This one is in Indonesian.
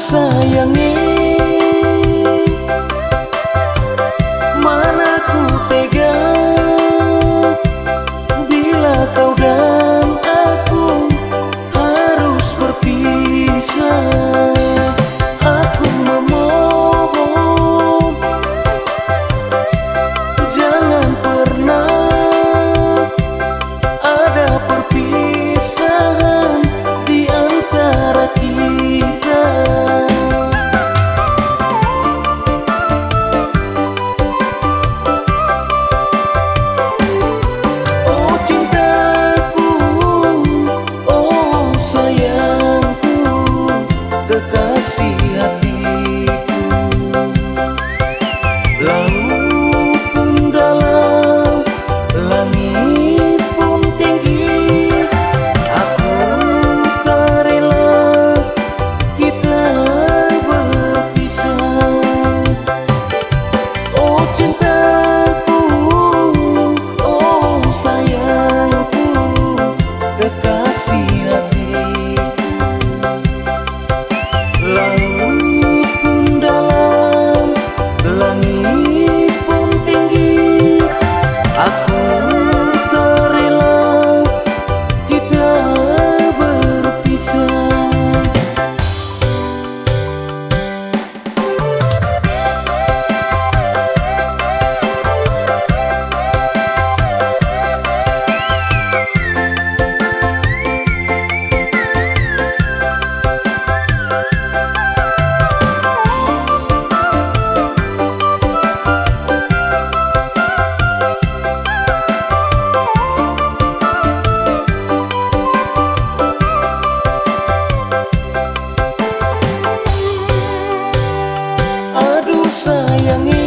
sayangi Mana ku tega Bila kau dan aku harus berpisah? yang ingin